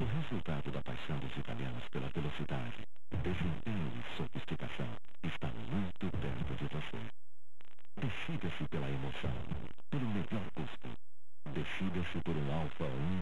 O resultado da paixão dos italianos pela velocidade, desempenho e sofisticação está muito perto de você. Decida-se pela emoção, pelo melhor custo. Decida-se por um Alfa 1